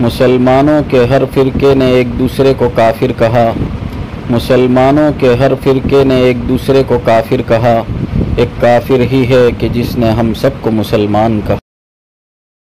مسلمانوں کے ہر فرقے نے ایک دوسرے کو کافر کہا۔ مسلمانوں کے ہر فرقے نے ایک دوسرے کو کافر کہا۔ ایک کافر ہی ہے کہ جس نے ہم سب کو مسلمان کہا۔